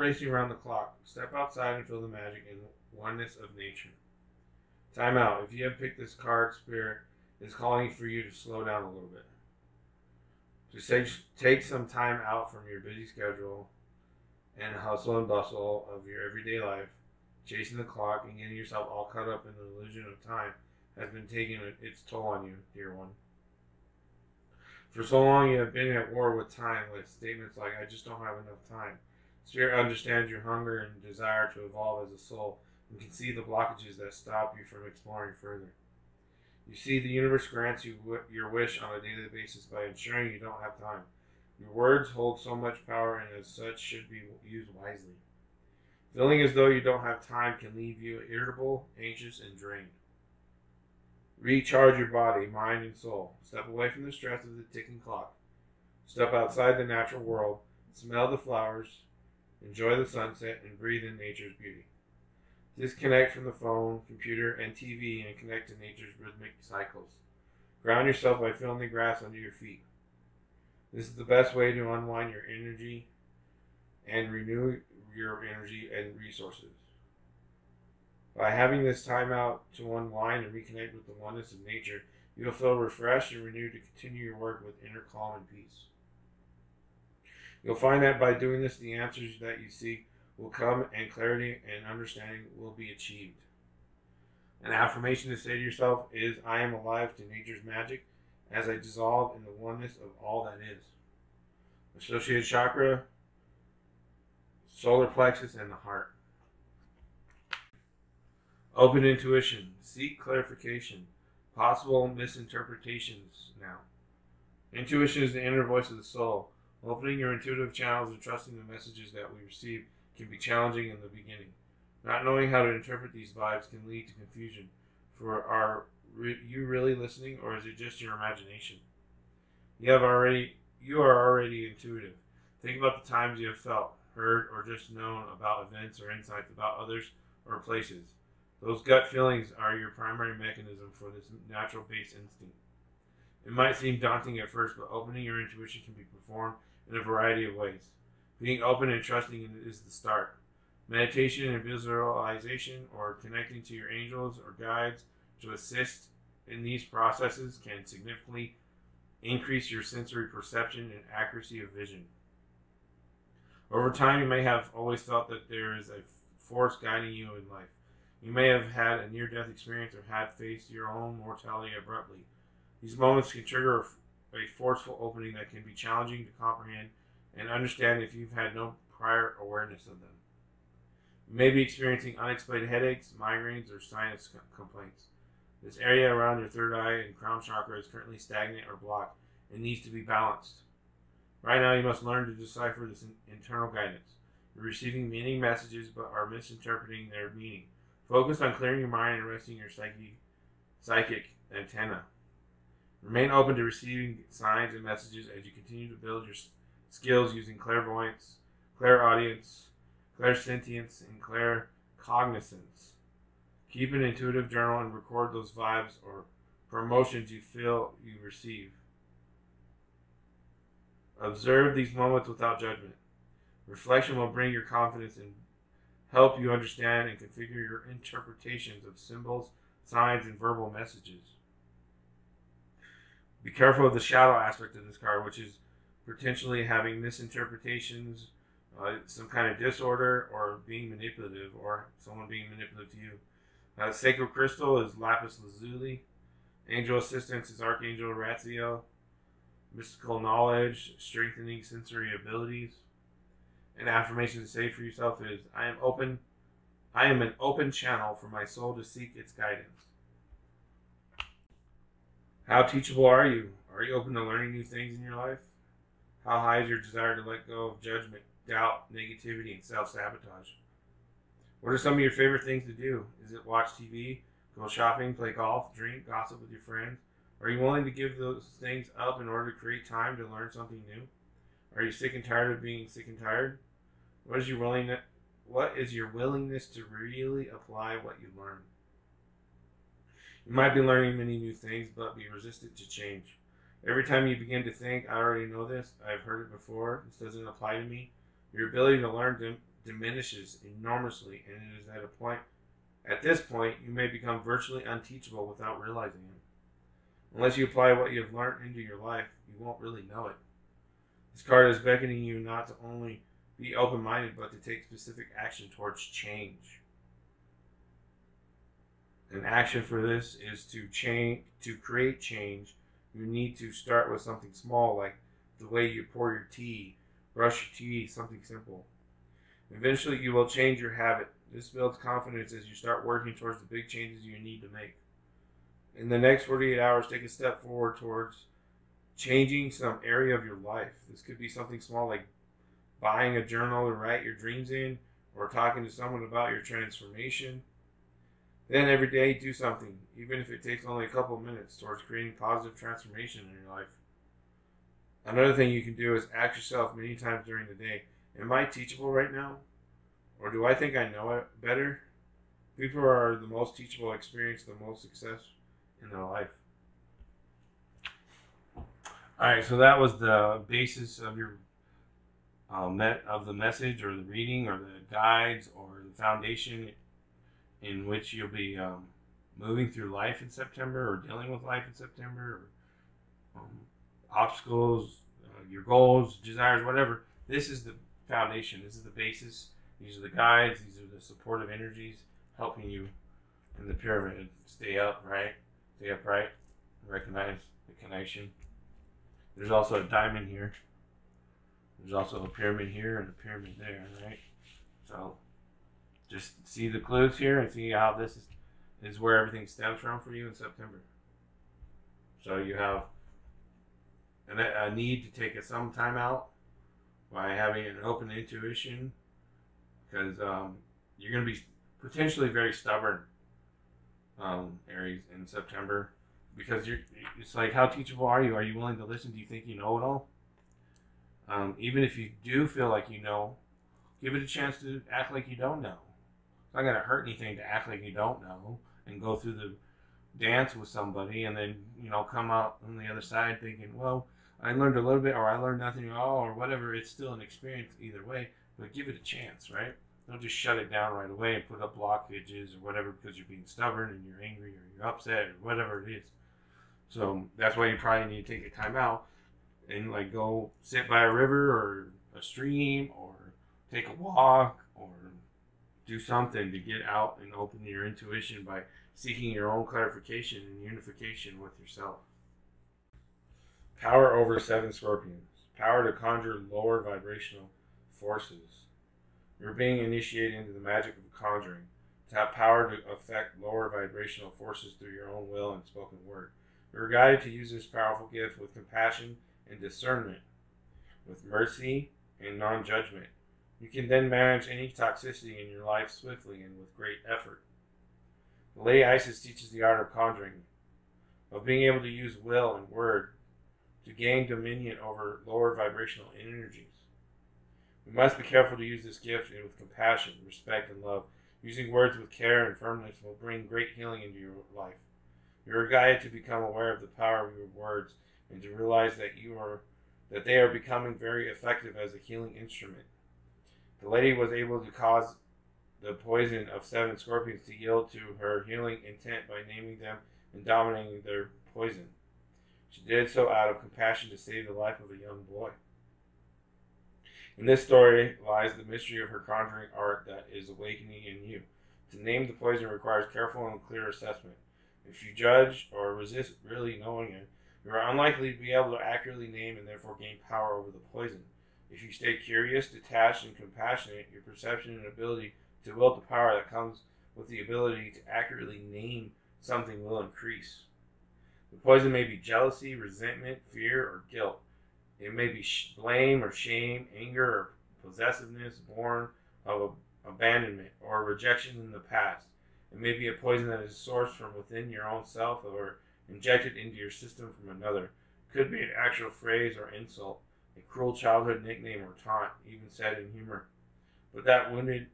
Racing around the clock. Step outside and feel the magic and oneness of nature. Time out. If you have picked this card, Spirit is calling for you to slow down a little bit. To take some time out from your busy schedule and hustle and bustle of your everyday life, chasing the clock and getting yourself all caught up in the illusion of time has been taking its toll on you, dear one. For so long, you have been at war with time with statements like, I just don't have enough time. Spirit understands your hunger and desire to evolve as a soul and can see the blockages that stop you from exploring further. You see, the universe grants you your wish on a daily basis by ensuring you don't have time. Your words hold so much power and, as such, should be used wisely. Feeling as though you don't have time can leave you irritable, anxious, and drained. Recharge your body, mind, and soul. Step away from the stress of the ticking clock. Step outside the natural world, smell the flowers, enjoy the sunset, and breathe in nature's beauty. Disconnect from the phone, computer, and TV and connect to nature's rhythmic cycles. Ground yourself by feeling the grass under your feet. This is the best way to unwind your energy and renew your energy and resources. By having this time out to unwind and reconnect with the oneness of nature, you'll feel refreshed and renewed to continue your work with inner calm and peace. You'll find that by doing this, the answers that you seek will come and clarity and understanding will be achieved. An affirmation to say to yourself is I am alive to nature's magic as I dissolve in the oneness of all that is. Associated chakra, solar plexus, and the heart. Open intuition. Seek clarification. Possible misinterpretations now. Intuition is the inner voice of the soul. Opening your intuitive channels and trusting the messages that we receive can be challenging in the beginning. Not knowing how to interpret these vibes can lead to confusion. For are you really listening, or is it just your imagination? You have already you are already intuitive. Think about the times you have felt, heard, or just known about events or insights about others or places. Those gut feelings are your primary mechanism for this natural base instinct. It might seem daunting at first, but opening your intuition can be performed in a variety of ways. Being open and trusting is the start. Meditation and visualization or connecting to your angels or guides to assist in these processes can significantly increase your sensory perception and accuracy of vision. Over time, you may have always felt that there is a force guiding you in life. You may have had a near death experience or had faced your own mortality abruptly. These moments can trigger a forceful opening that can be challenging to comprehend and understand if you've had no prior awareness of them. You may be experiencing unexplained headaches, migraines, or sinus complaints. This area around your third eye and crown chakra is currently stagnant or blocked and needs to be balanced. Right now, you must learn to decipher this internal guidance. You're receiving many messages but are misinterpreting their meaning. Focus on clearing your mind and resting your psyche, psychic antenna. Remain open to receiving signs and messages as you continue to build your skills using clairvoyance, clairaudience, clairsentience, and claircognizance. Keep an intuitive journal and record those vibes or promotions you feel you receive. Observe these moments without judgment. Reflection will bring your confidence and help you understand and configure your interpretations of symbols, signs, and verbal messages. Be careful of the shadow aspect of this card, which is potentially having misinterpretations, uh, some kind of disorder, or being manipulative, or someone being manipulative to you. Uh, sacred crystal is lapis lazuli. Angel assistance is Archangel Ratziel. Mystical knowledge, strengthening sensory abilities. An affirmation to say for yourself is I am open I am an open channel for my soul to seek its guidance. How teachable are you? Are you open to learning new things in your life? How high is your desire to let go of judgment, doubt, negativity, and self sabotage? What are some of your favorite things to do? Is it watch TV, go shopping, play golf, drink, gossip with your friends? Are you willing to give those things up in order to create time to learn something new? Are you sick and tired of being sick and tired? What is your willingness? What is your willingness to really apply what you learn? You might be learning many new things, but be resistant to change. Every time you begin to think, I already know this, I've heard it before, this doesn't apply to me, Your ability to learn dim- diminishes enormously, and it is at a point. At this point, you may become virtually unteachable without realizing it. Unless you apply what you have learned into your life, you won't really know it. This card is beckoning you not to only be open minded, but to take specific action towards change. An action for this is to change, to create change. You need to start with something small, like the way you pour your tea, brush your teeth, something simple. Eventually, you will change your habit. This builds confidence as you start working towards the big changes you need to make. In the next 48 hours, take a step forward towards changing some area of your life. This could be something small like buying a journal to write your dreams in, or talking to someone about your transformation. Then every day, do something, even if it takes only a couple of minutes, towards creating positive transformation in your life. Another thing you can do is ask yourself many times during the day Am I teachable right now? Or do I think I know it better? People who are the most teachable, experience the most success in their life. All right, so that was the basis of your uh, met of the message or the reading or the guides or the foundation in which you'll be um, moving through life in September or dealing with life in September or um, obstacles, uh, your goals, desires, whatever. This is the foundation. This is the basis. These are the guides. These are the supportive energies helping you in the pyramid stay up, right? Stay upright. Recognize the connection. There's also a diamond here. There's also a pyramid here and a pyramid there, right? So just see the clues here and see how this is, is where everything stems from for you in September. So you have an, a need to take a, some time out by having an open intuition because um, you're going to be potentially very stubborn um, Aries in September because you're it's like how teachable are you? Are you willing to listen? Do you think you know it all? Um, even if you do feel like you know give it a chance to act like you don't know it's not going to hurt anything to act like you don't know and go through the dance with somebody and then you know come out on the other side thinking well I learned a little bit, or I learned nothing at all, or whatever. It's still an experience either way, but give it a chance, right? Don't just shut it down right away and put up blockages or whatever because you're being stubborn and you're angry or you're upset or whatever it is. So that's why you probably need to take a time out and like go sit by a river or a stream or take a walk do something to get out and open your intuition by seeking your own clarification and unification with yourself. Power over seven scorpions. Power to conjure lower vibrational forces. You're being initiated into the magic of conjuring. To have power to affect lower vibrational forces through your own will and spoken word. You're guided to use this powerful gift with compassion and discernment, with mercy and non judgment. You can then manage any toxicity in your life swiftly and with great effort. The Lady Isis teaches the art of conjuring, of being able to use will and word to gain dominion over lower vibrational energies. We must be careful to use this gift with compassion, respect, and love. Using words with care and firmness will bring great healing into your life. You are guided to become aware of the power of your words and to realize that you are that they are becoming very effective as a healing instrument. The lady was able to cause the poison of seven scorpions to yield to her healing intent by naming them and dominating their poison. She did so out of compassion to save the life of a young boy. In this story lies the mystery of her conjuring art that is awakening in you. To name the poison requires careful and clear assessment. If you judge or resist really knowing it, you are unlikely to be able to accurately name and therefore gain power over the poison. If you stay curious, detached, and compassionate, your perception and ability to wield the power that comes with the ability to accurately name something will increase. The poison may be jealousy, resentment, fear, or guilt. It may be blame or shame, anger or possessiveness born of abandonment or rejection in the past. It may be a poison that is sourced from within your own self or injected into your system from another. It could be an actual phrase or insult, a cruel childhood nickname or taunt, even said in humor. But that wounded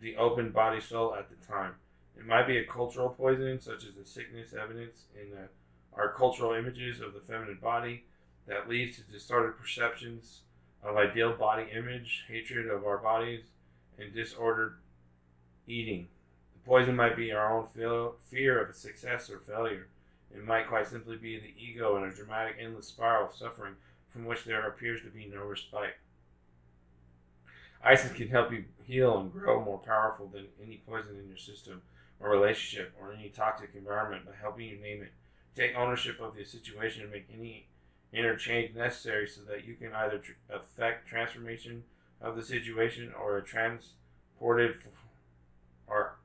the open body soul at the time. It might be a cultural poisoning, such as the sickness evidence in the, our cultural images of the feminine body that leads to distorted perceptions of ideal body image, hatred of our bodies, and disordered eating. The poison might be our own fear of success or failure. It might quite simply be the ego in a dramatic, endless spiral of suffering from which there appears to be no respite. Isis can help you heal and grow more powerful than any poison in your system or relationship or any toxic environment by helping you name it. Take ownership of the situation and make any interchange necessary so that you can either tr- affect transformation of the situation or transported or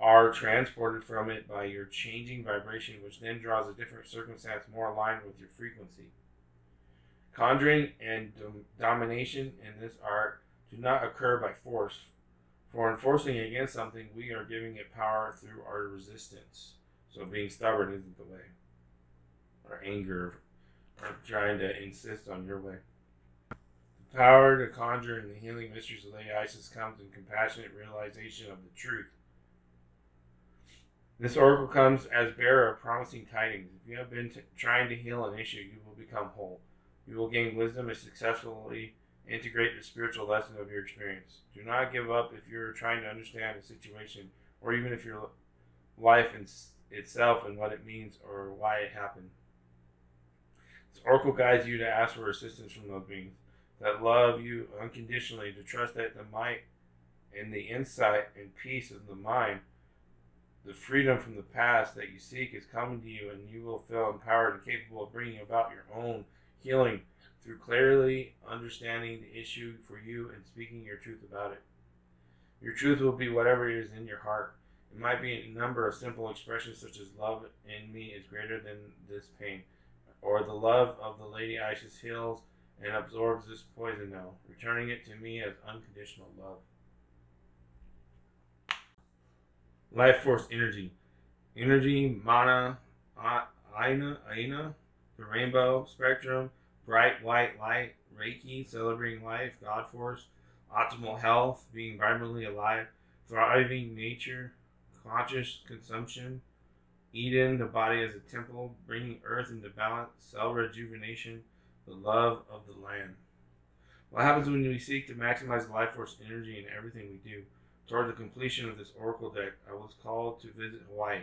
are transported from it by your changing vibration, which then draws a different circumstance more aligned with your frequency. Conjuring and dom- domination in this art do not occur by force. For enforcing against something, we are giving it power through our resistance. So being stubborn isn't the way. Or anger, or trying to insist on your way. The power to conjure in the healing mysteries of Lady Isis comes in compassionate realization of the truth. This oracle comes as bearer of promising tidings. If you have been t- trying to heal an issue, you will become whole. You will gain wisdom and successfully integrate the spiritual lesson of your experience. Do not give up if you're trying to understand a situation, or even if your life in itself and what it means or why it happened. This oracle guides you to ask for assistance from those beings that love you unconditionally, to trust that the might and the insight and peace of the mind, the freedom from the past that you seek is coming to you, and you will feel empowered and capable of bringing about your own healing through clearly understanding the issue for you and speaking your truth about it. Your truth will be whatever is in your heart. It might be a number of simple expressions such as love in me is greater than this pain, or the love of the Lady Isis heals and absorbs this poison now, returning it to me as unconditional love. Life force energy. Energy, mana, aina, aina, the rainbow spectrum, bright white light, Reiki, celebrating life, God force, optimal health, being vibrantly alive, thriving nature, conscious consumption, Eden, the body as a temple, bringing earth into balance, cell rejuvenation, the love of the land. What happens when we seek to maximize the life force energy in everything we do? Toward the completion of this oracle deck, I was called to visit Hawaii.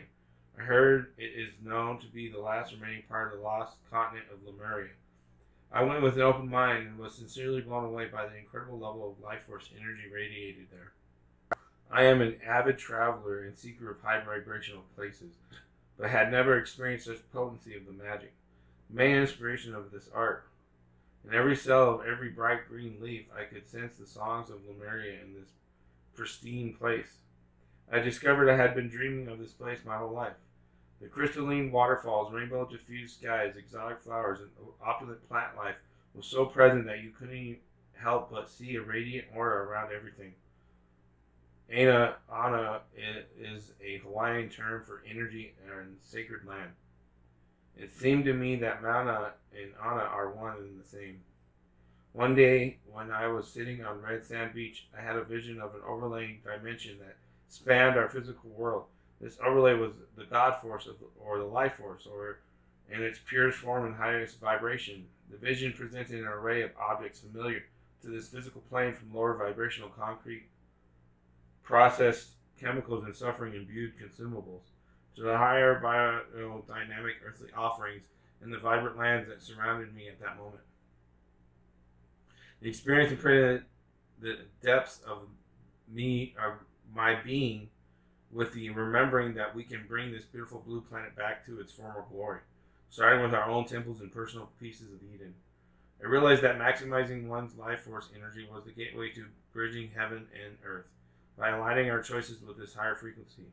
I heard it is known to be the last remaining part of the lost continent of Lemuria. I went with an open mind and was sincerely blown away by the incredible level of life force energy radiated there. I am an avid traveler and seeker of high vibrational places, but had never experienced such potency of the magic. The main inspiration of this art. In every cell of every bright green leaf, I could sense the songs of Lemuria in this pristine place. I discovered I had been dreaming of this place my whole life. The crystalline waterfalls, rainbow diffused skies, exotic flowers, and opulent plant life was so present that you couldn't help but see a radiant aura around everything. Ana, Ana is a Hawaiian term for energy and sacred land. It seemed to me that Mana and Ana are one and the same. One day, when I was sitting on Red Sand Beach, I had a vision of an overlaying dimension that spanned our physical world. This overlay was the God force of, or the life force, or in its purest form and highest vibration. The vision presented an array of objects familiar to this physical plane from lower vibrational concrete, processed chemicals, and suffering imbued consumables, to the higher biodynamic earthly offerings and the vibrant lands that surrounded me at that moment. The experience imprinted the depths of me, of my being, with the remembering that we can bring this beautiful blue planet back to its former glory, starting with our own temples and personal pieces of Eden. I realized that maximizing one's life force energy was the gateway to bridging heaven and earth. By aligning our choices with this higher frequency,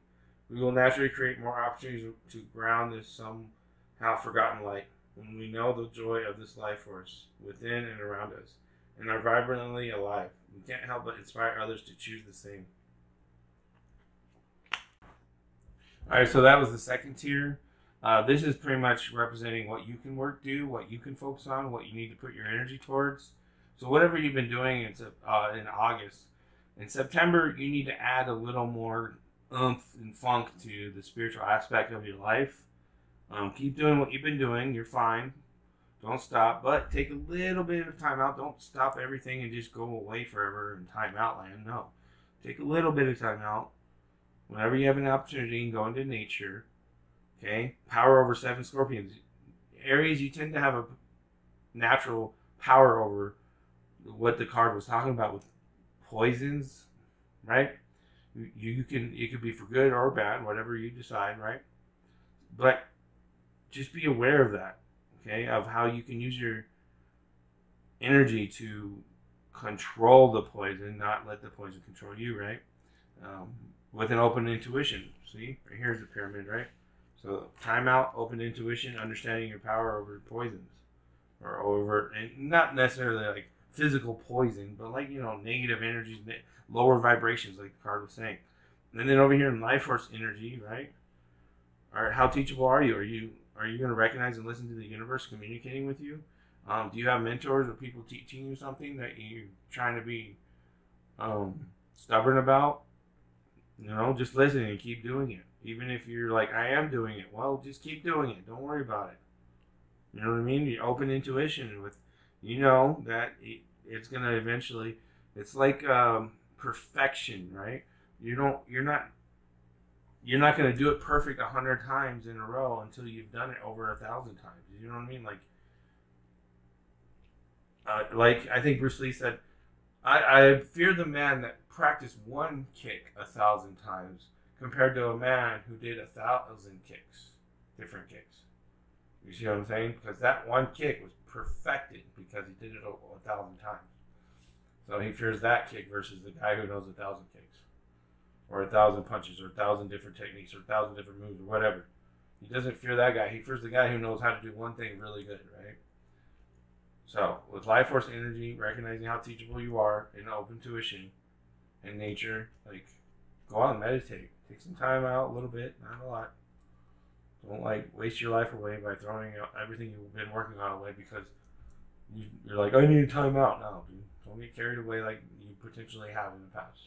we will naturally create more opportunities to ground this somehow forgotten light when we know the joy of this life force within and around us and are vibrantly alive. We can't help but inspire others to choose the same. All right, so that was the second tier. Uh, this is pretty much representing what you can work, do, what you can focus on, what you need to put your energy towards. So whatever you've been doing in, uh, in August, in September you need to add a little more oomph and funk to the spiritual aspect of your life. Um, keep doing what you've been doing. You're fine. Don't stop, but take a little bit of time out. Don't stop everything and just go away forever and time out land. No. Take a little bit of time out. Whenever you have an opportunity and go into nature. Okay? Power over seven scorpions. Aries, you tend to have a natural power over what the card was talking about with poisons, right? You, you can it could be for good or bad, whatever you decide, right? But just be aware of that, okay? Of how you can use your energy to control the poison, not let the poison control you, right? Um, with an open intuition. See, here's the pyramid, right? So timeout, open intuition, understanding your power over poisons, or over, and not necessarily like physical poison, but like you know negative energies, lower vibrations, like the card was saying. And then over here in life force energy, right? All right, how teachable are you? Are you are you going to recognize and listen to the universe communicating with you? Um, do you have mentors or people teaching you something that you're trying to be um, stubborn about? You know, just listen and keep doing it. Even if you're like, I am doing it, well, just keep doing it. Don't worry about it. You know what I mean? You open intuition with, you know that it's gonna eventually. It's like um, perfection, right? You don't. You're not. You're not gonna do it perfect a hundred times in a row until you've done it over a thousand times. You know what I mean? Like uh, like I think Bruce Lee said, I, I fear the man that practiced one kick a thousand times compared to a man who did a thousand kicks, different kicks. You see what I'm saying? Because that one kick was perfected because he did it a, a thousand times. So he fears that kick versus the guy who knows a thousand kicks, or a thousand punches, or a thousand different techniques, or a thousand different moves, or whatever. He doesn't fear that guy. He fears the guy who knows how to do one thing really good, right? So, with life force energy, recognizing how teachable you are and open tuition and nature, like go out and meditate. Take some time out, a little bit, not a lot. Don't like waste your life away by throwing everything you've been working on away because you, are like, I need time out. now, dude. Don't get carried away like you potentially have in the past.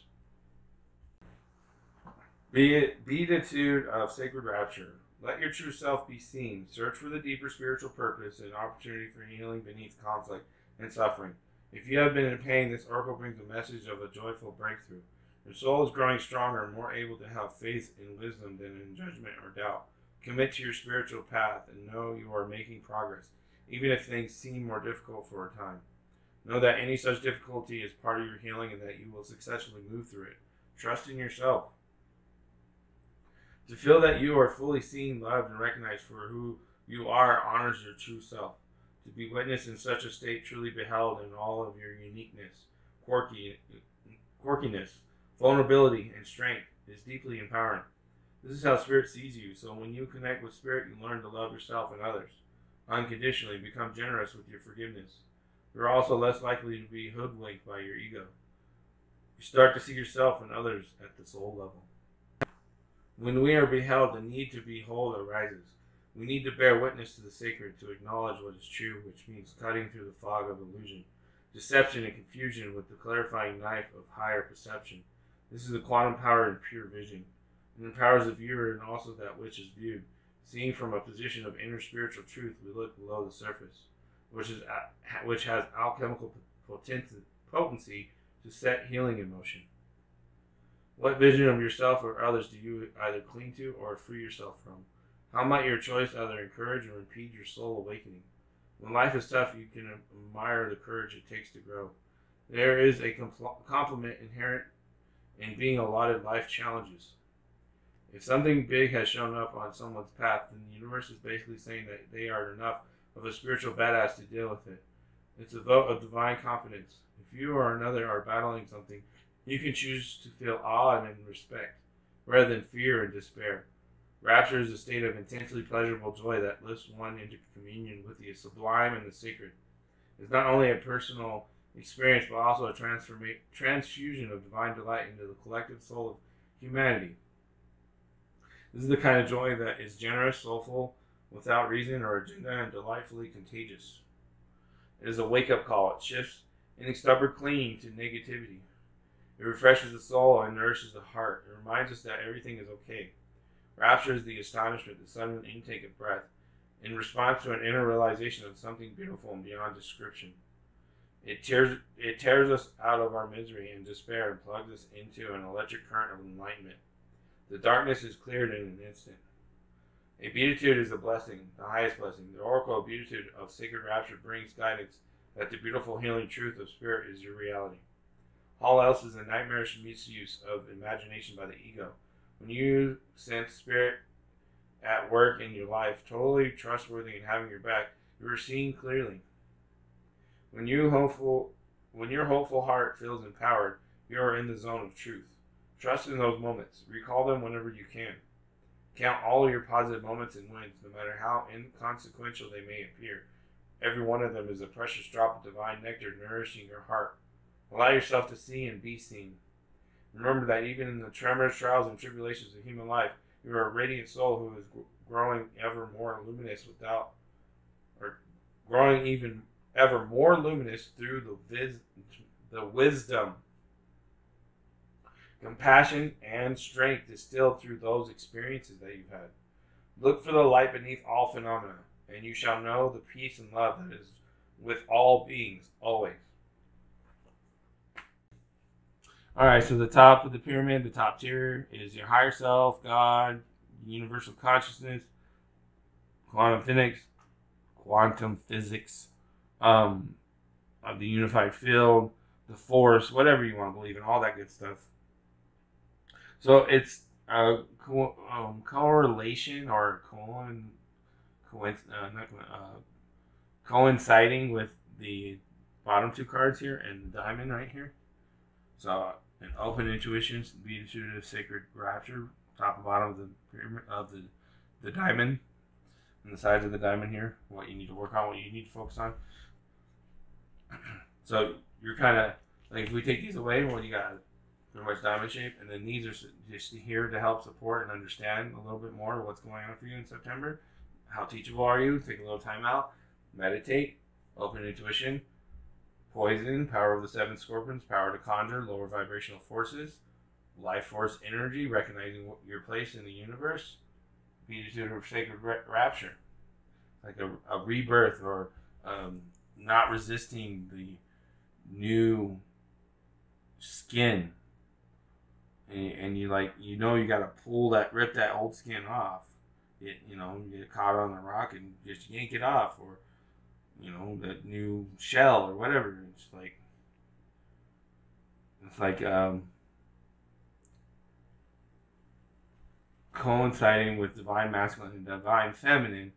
Be it beatitude of sacred rapture. Let your true self be seen. Search for the deeper spiritual purpose and opportunity for healing beneath conflict and suffering. If you have been in pain, this oracle brings a message of a joyful breakthrough. Your soul is growing stronger and more able to have faith in wisdom than in judgment or doubt. Commit to your spiritual path and know you are making progress, even if things seem more difficult for a time. Know that any such difficulty is part of your healing and that you will successfully move through it. Trust in yourself. To feel that you are fully seen, loved, and recognized for who you are honors your true self. To be witnessed in such a state, truly beheld in all of your uniqueness, quirky, quirkiness, vulnerability, and strength, is deeply empowering. This is how Spirit sees you. So when you connect with Spirit, you learn to love yourself and others unconditionally. Become generous with your forgiveness. You're also less likely to be hoodwinked by your ego. You start to see yourself and others at the soul level. When we are beheld, the need to behold arises. We need to bear witness to the sacred, to acknowledge what is true, which means cutting through the fog of illusion, deception, and confusion with the clarifying knife of higher perception. This is the quantum power in pure vision. It empowers the viewer and also that which is viewed. Seeing from a position of inner spiritual truth, we look below the surface, which is uh, which has alchemical potency to set healing in motion. What vision of yourself or others do you either cling to or free yourself from? How might your choice either encourage or impede your soul awakening? When life is tough, you can admire the courage it takes to grow. There is a compliment inherent in being allotted life challenges. If something big has shown up on someone's path, then the universe is basically saying that they are enough of a spiritual badass to deal with it. It's a vote of divine confidence. If you or another are battling something, you can choose to feel awe and respect, rather than fear and despair. Rapture is a state of intensely pleasurable joy that lifts one into communion with the sublime and the sacred. It's not only a personal experience, but also a transfusion of divine delight into the collective soul of humanity. This is the kind of joy that is generous, soulful, without reason or agenda, and delightfully contagious. It is a wake up call. It shifts any stubborn clinging to negativity. It refreshes the soul and nourishes the heart. It reminds us that everything is okay. Rapture is the astonishment, the sudden intake of breath. in response to an inner realization of something beautiful and beyond description. It tears, it tears us out of our misery and despair and plugs us into an electric current of enlightenment. The darkness is cleared in an instant. A beatitude is a blessing, the highest blessing. The oracle of beatitude of sacred rapture brings guidance that the beautiful healing truth of spirit is your reality. All else is a nightmarish misuse of imagination by the ego. When you sense spirit at work in your life, totally trustworthy and having your back, you are seeing clearly. When you hopeful when your hopeful heart feels empowered, you are in the zone of truth. Trust in those moments. Recall them whenever you can. Count all your positive moments and wins, no matter how inconsequential they may appear. Every one of them is a precious drop of divine nectar nourishing your heart. Allow yourself to see and be seen. Remember that even in the tremors, trials, and tribulations of human life, you are a radiant soul who is growing ever more luminous without, or growing even ever more luminous through the, vis, the wisdom, compassion, and strength distilled through those experiences that you've had. Look for the light beneath all phenomena, and you shall know the peace and love that is with all beings always. All right, so the top of the pyramid, the top tier, is your higher self, God, universal consciousness, quantum physics, quantum physics, um, of the unified field, the force, whatever you want to believe in, all that good stuff. So it's a co- um, correlation or coin, uh, not, uh, coinciding with the bottom two cards here and the diamond right here. So an open intuition, beatitude of sacred rapture, top and bottom of the pyramid of the the diamond, and the sides of the diamond here. What you need to work on, what you need to focus on. So you're kind of like if we take these away, well, you got pretty much diamond shape, and then these are just here to help support and understand a little bit more what's going on for you in September. How teachable are you? Take a little time out, meditate, open intuition, poison, power of the seven scorpions, power to conjure, lower vibrational forces, life force energy, recognizing your place in the universe, beatitude of sacred rapture, like a, a rebirth or um, not resisting the new skin. And, and you like you know you got to pull that rip that old skin off. It you know you get caught on the rock and just yank it off or you know that new shell or whatever it's like it's like um coinciding with divine masculine and divine feminine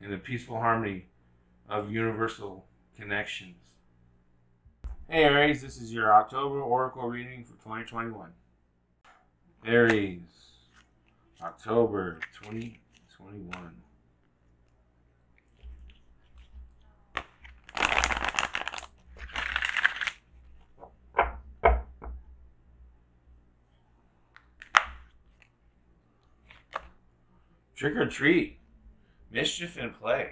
in the peaceful harmony of universal connections. Hey Aries, this is your October Oracle reading for 2021. Aries, October 2021. Trick or treat, mischief and play.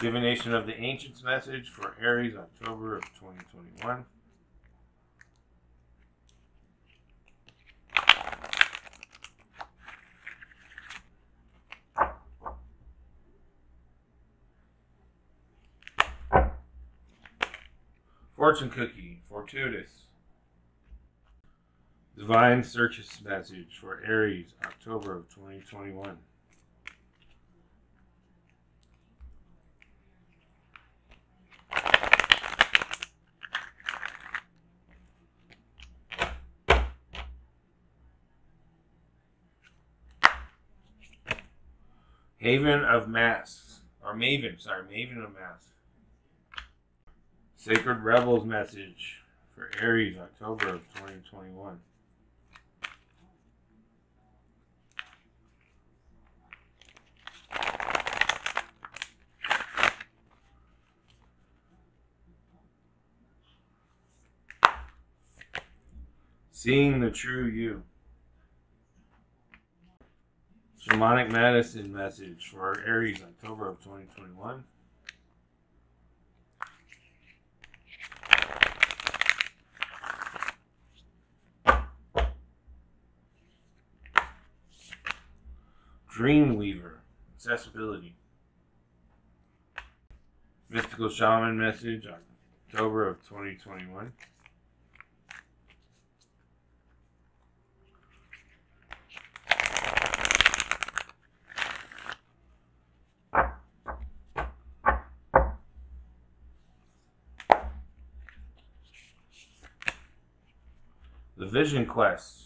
Divination of the Ancients message for Aries, October of 2021. Fortune cookie, fortuitous. Divine Circus message for Aries, October of 2021. Haven of Masks, or Maven, sorry, Maven of Masks. Sacred Rebels message for Aries, October of 2021. Seeing the true you. Shamanic medicine message for Aries, October of 2021. Dreamweaver, accessibility. Mystical Shaman message, October of 2021. Vision Quest.